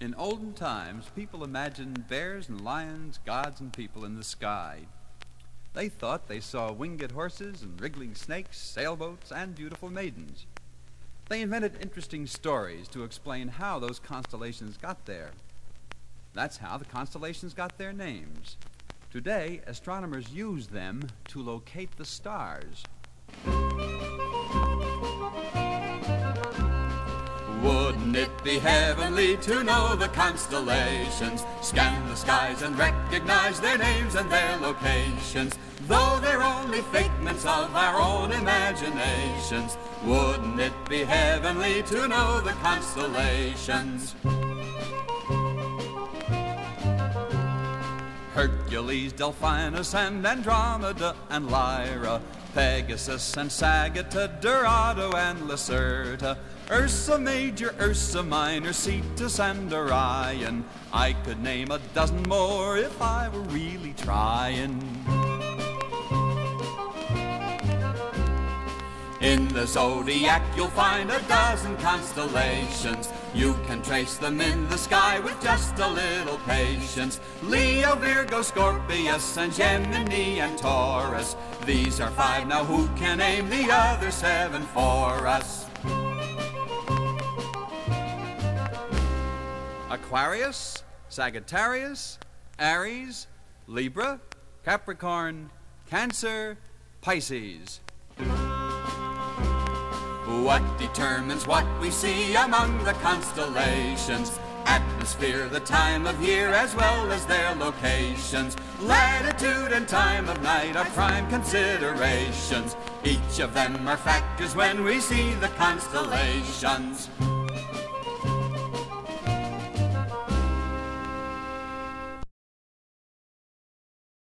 In olden times, people imagined bears and lions, gods and people in the sky. They thought they saw winged horses and wriggling snakes, sailboats, and beautiful maidens. They invented interesting stories to explain how those constellations got there. That's how the constellations got their names. Today, astronomers use them to locate the stars. Wouldn't it be heavenly to know the constellations? Scan the skies and recognize their names and their locations. Though they're only figments of our own imaginations, wouldn't it be heavenly to know the constellations? Hercules, Delphinus, and Andromeda, and Lyra, Pegasus and Sagitta, Dorado and Lacerta, Ursa Major, Ursa Minor, Cetus and Orion. I could name a dozen more if I were really trying. In the zodiac you'll find a dozen constellations. You can trace them in the sky with just a little patience. Leo, Virgo, Scorpius, and Gemini and Taurus. These are five, now who can name the other seven for us? Aquarius, Sagittarius, Aries, Libra, Capricorn, Cancer, Pisces. What determines what we see among the constellations? Atmosphere, the time of year, as well as their locations. Latitude and time of night are prime considerations. Each of them are factors when we see the constellations.